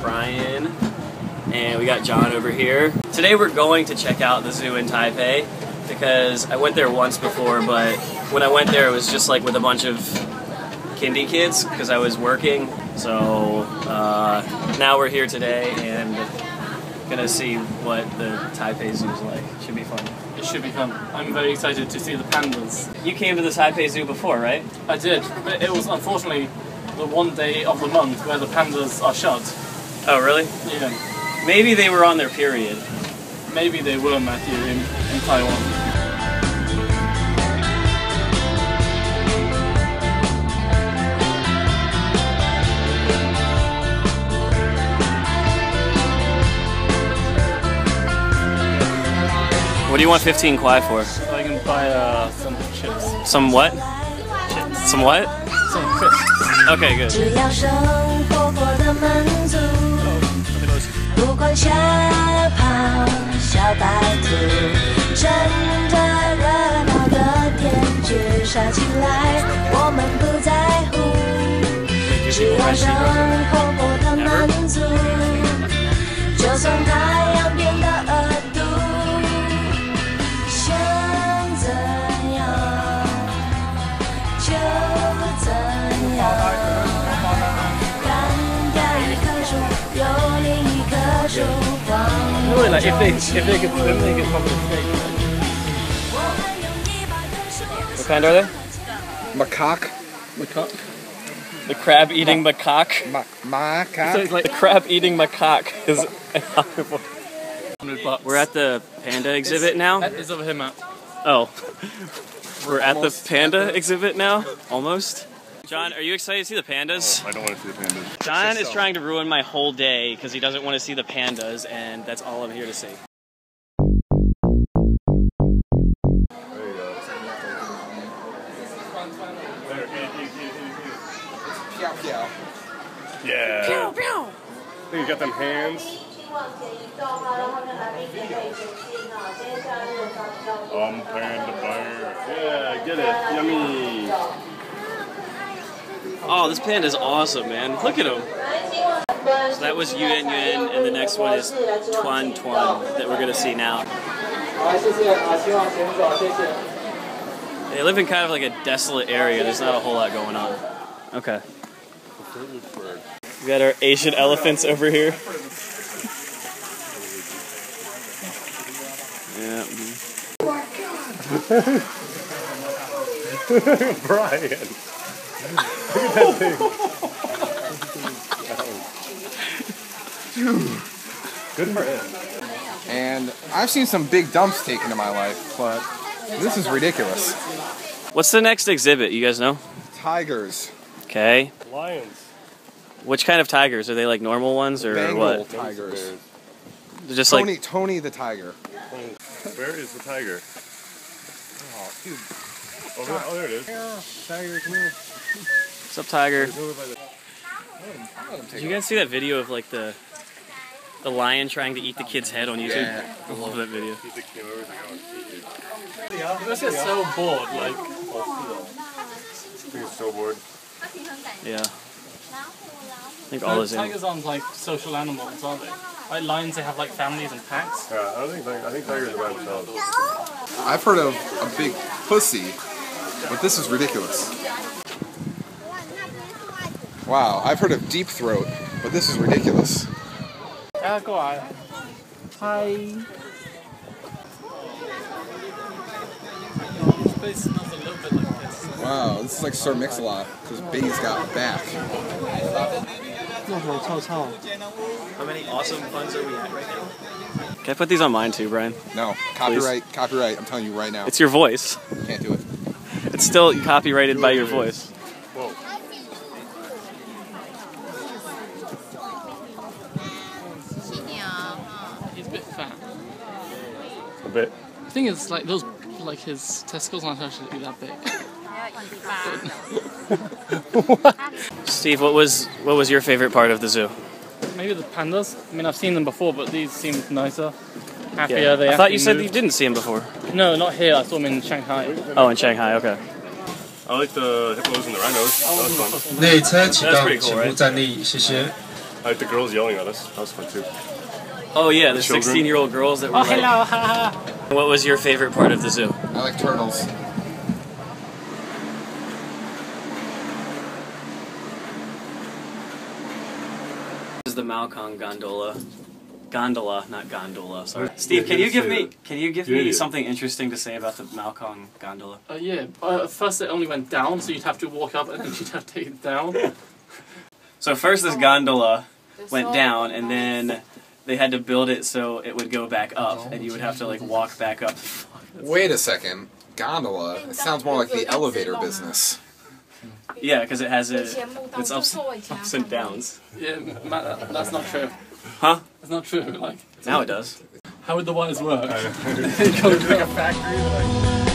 Brian, and we got John over here. Today we're going to check out the zoo in Taipei because I went there once before, but when I went there it was just like with a bunch of kindy kids because I was working. So uh, now we're here today and gonna see what the Taipei Zoo is like. Should be fun. It should be fun. I'm very excited to see the pandas. You came to the Taipei Zoo before, right? I did, but it was unfortunately the one day of the month where the pandas are shut. Oh, really? Yeah, Maybe they were on their period. maybe they were, Matthew, in, in Taiwan. What do you want 15 kwai for? So I can buy uh, some chips. Some what? Chips. Some what? Some crisps. Ok ok 只要生活过得满足，不管吓跑小白兔，趁着热闹的天剧杀进来，我们不在乎。只要生活过 Really, like if they if they could swim, they could probably take. What kind are they? Macaque. Macaque. The crab eating macaque. Ma- macaque. So it's like The crab eating macaque is. 100. We're at the panda exhibit now. It's over here, Matt. Oh. We're at the panda exhibit now? Almost? John, are you excited to see the pandas? Oh, I don't want to see the pandas. John is trying to ruin my whole day because he doesn't want to see the pandas, and that's all I'm here to see. Yeah. Pew, pew. You got them hands. Um, panda bear. Yeah, get it. Yummy. Oh, this panda is awesome, man. Look at him. So that was Yuan Yuan, and the next one is Tuan Tuan that we're going to see now. They live in kind of like a desolate area. There's not a whole lot going on. Okay. We got our Asian elephants over here. Yeah. Brian. Good for him. And I've seen some big dumps taken in my life, but this is ridiculous. What's the next exhibit? You guys know? Tigers. Okay. Lions. Which kind of tigers? Are they like normal ones or Bengal what? tigers. They're just Tony, like Tony the tiger. Where is the tiger? Oh, dude. Over there. Oh, there it is. Tiger, come here. what's up, tiger? Did you guys see that video of like the the lion trying to eat the kid's head on YouTube? Yeah. I love that video. He's like, came over, he's like, oh, You must get so bored. Like, I think so bored. Yeah. I think all no, those in. tigers aren't like social animals, are they? Like lions, they have like families and packs. Yeah, I don't think I think tigers are by themselves. I've heard of a big pussy, but this is ridiculous. Wow, I've heard of deep throat, but this is ridiculous. Yeah, go on. Hi. This place smells a little bit like this. Wow, this is like Sir Mix-a-Lot, because Bay's got back. How many awesome puns are we at right now? Can I put these on mine too, Brian? No, copyright, copyright, I'm telling you right now. It's your voice. Can't do it. It's still copyrighted by your voice. He's a bit fat. A bit. The thing is, like those, like his testicles aren't actually that big. Steve, what was what was your favorite part of the zoo? Maybe the pandas. I mean, I've seen them before, but these seemed nicer. Happier. They I thought you actually said you moved. didn't see him before. No, not here. I saw them in Shanghai. Oh, in Shanghai. Okay. I like the hippos and the rhinos. That was fun. 列车启 That's 动， pretty cool, 请勿 right? 站立，谢谢。 I I like the girls yelling at us. That was fun too. Oh yeah, the Children. 16 year old girls that were Oh, like, hello, haha. What was your favorite part of the zoo? I like turtles. Is the Maokong gondola. Gondola, not gondola. Sorry. Steve, can you give me can you give me something interesting to say about the Maokong gondola? Uh, yeah, uh, at first it only went down, so you'd have to walk up and then you'd have to take it down. So first this gondola went down and then they had to build it so it would go back up and you would have to like walk back up. Wait a second. Gondola. It sounds more like the elevator business. Yeah, because it has a, its ups, ups and downs. Yeah, Matt, that's not true. Huh? That's not true. Like now it does. How would the wires work? Go like a factory. Like...